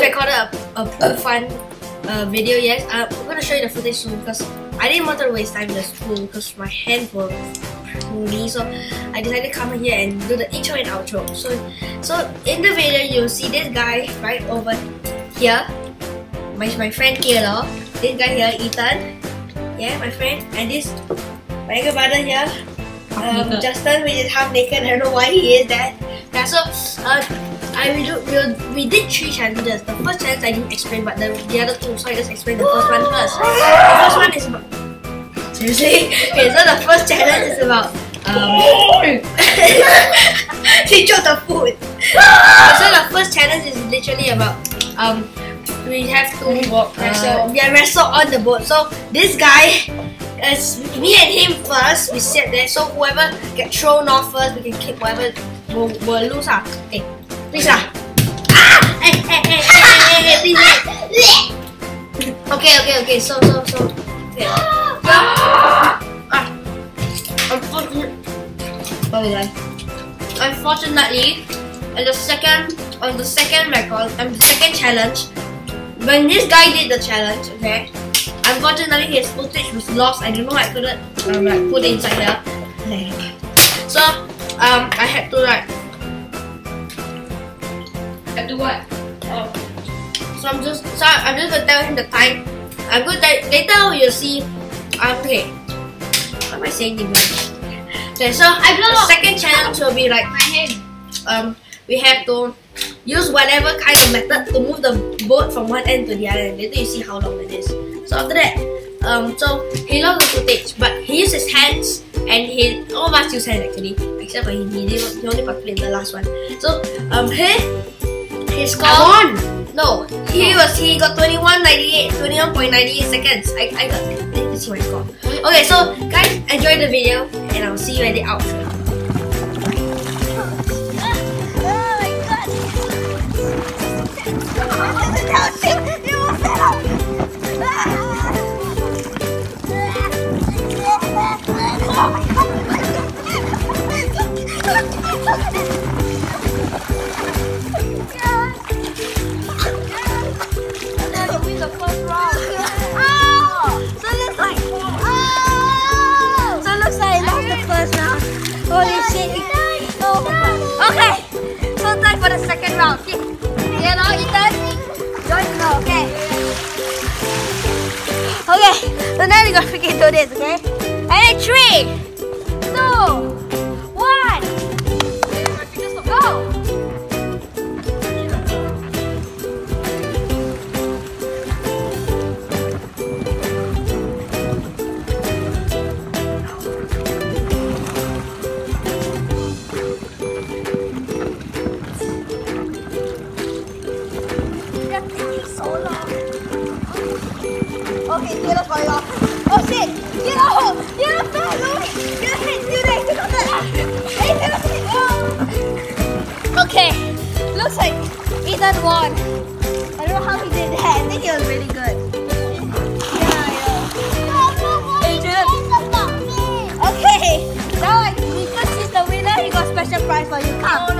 recorded a, a, a fun uh, video yet. Uh, I'm gonna show you the footage soon because I didn't want to waste time in the school because my hands were pretty. So I decided to come here and do the intro and outro. So, so in the video you'll see this guy right over here. My, my friend here, this guy here, Ethan. Yeah, my friend. And this my younger brother here. Um, Justin, which is half naked. I don't know why he is that. Yeah, so uh, I we, do, we, we did three challenges. The first challenge I didn't explain, but the, the other two, so I just explain the first one first. The first one is about seriously. Okay, so the first challenge is about um. she dropped the food. so the first challenge is literally about um. We have to Walk, uh, we are wrestle on the boat. So this guy it's me and him first. We sit there. So whoever get thrown off first, we can kick whoever will, will lose. Ah, okay, lah. Ah, hey, hey, hey, hey, hey, hey, Okay, okay, okay. So, so, so. Okay. So, ah, unfortunately, sorry. Unfortunately, on the second, on the second record, on the second challenge, when this guy did the challenge, okay. Unfortunately, his footage was lost. I don't know. I couldn't um, like put it inside here. So um, I had to like. Have do what? Oh. So I'm just. So I'm just gonna tell him the time. I'm to later you'll see. Um, okay. What am I saying? Okay, so I the second challenge will be like My hand. um, we have to use whatever kind of method to move the boat from one end to the other. Later you see how long it is. So after that, um, so he lost the footage, but he used his hands and he all of us use hands actually, except for him. He, he only participated in the last one. So um, he he scored. No, he was he got 21.98, 21.98 seconds. I I got let's see my score. Okay, so guys, enjoy the video and I'll see you at the outro. So it So now we're gonna freaking do this, okay? And three, two, man! Oh, oh. Okay, looks like Ethan won. I don't know how he did that. I think he was really good. Okay, now I, because he's the winner, he got special prize for you. Come.